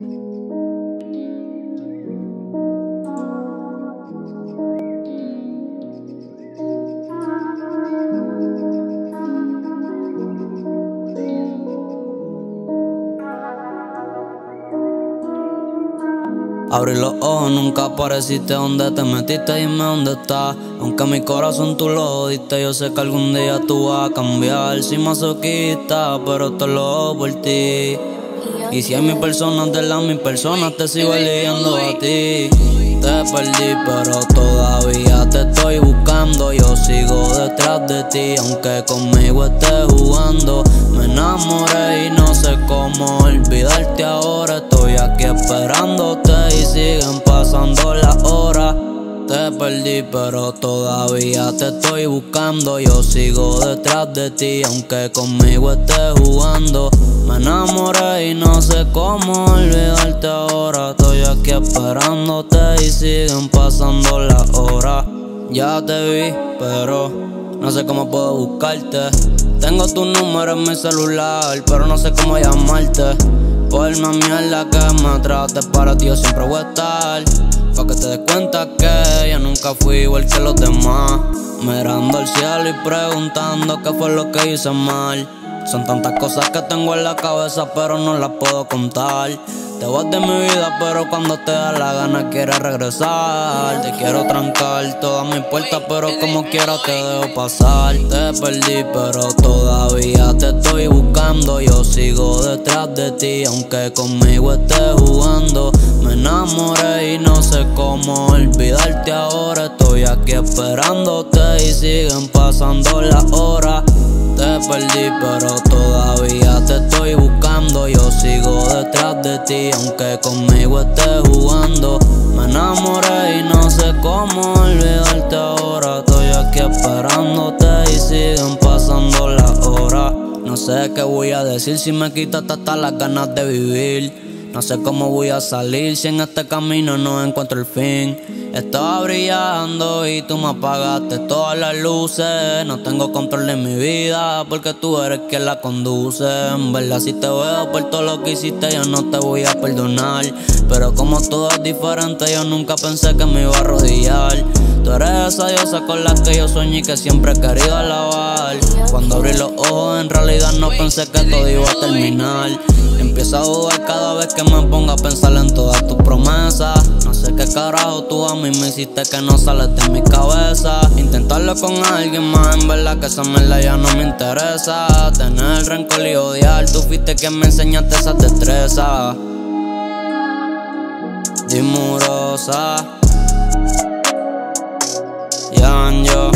Abrí los ojos, nunca apareciste donde te metiste, dime dónde estás. Aunque mi corazón tú lo diste, yo sé que algún día tú vas a cambiar. Soy masoquista, pero te lo por ti. Y si hay mil personas de las mil personas, te sigo eligiendo a ti. Te perdí, pero todavía te estoy buscando. Yo sigo detrás de ti, aunque conmigo estés jugando. Me enamoré y no sé cómo olvidarte ahora. Estoy aquí esperándote y siguen pasando las horas. Te perdí, pero todavía te estoy buscando. Yo sigo detrás de ti, aunque conmigo estés jugando. Me enamoré y no sé cómo olvidarte ahora. Estoy aquí esperándote y siguen pasando las horas. Ya te vi, pero no sé cómo puedo buscarte. Tengo tu número en mi celular, pero no sé cómo llamarte. Por más mierda que me trate, para ti yo siempre voy a estar. Te des cuenta que yo nunca fui igual que los demás. Mirando al cielo y preguntando qué fue lo que hice mal. Son tantas cosas que tengo en la cabeza, pero no las puedo contar. Te vas de mi vida, pero cuando te da la gana quieres regresar. Te quiero trancar todas mis puertas, pero como quiera te dejo pasar. Te perdí, pero todavía te estoy buscando. Yo sigo detrás de ti, aunque conmigo estés jugando. Me enamoré y no sé cómo olvidarte ahora. Estoy aquí esperándote y siguen pasando las horas. Te perdí, pero todavía te estoy aunque conmigo estés jugando. Me enamoré y no sé cómo olvidarte ahora. Estoy aquí esperándote y siguen pasando las horas. No sé qué voy a decir si me quitas hasta las ganas de vivir. No sé cómo voy a salir si en este camino no encuentro el fin. Estaba brillando y tú me apagaste todas las luces. No tengo control en mi vida porque tú eres quien la conduce. En verdad, si te veo por todo lo que hiciste, yo no te voy a perdonar. Pero como todo es diferente, yo nunca pensé que me iba a arrodillar. Tú eres esa diosa con la que yo soñé y que siempre he querido alabar. Cuando abrí los ojos, en realidad no pensé que todo iba a terminar. Dudar cada vez que me ponga a pensar en todas tus promesas. No sé qué carajo tú a mí me hiciste que no sales de mi cabeza. Intentarlo con alguien más, en verdad que esa mierda ya no me interesa. Tener rencor y odiar, tú fuiste quien me enseñaste esas destrezas. Dimurosa. Yan yo.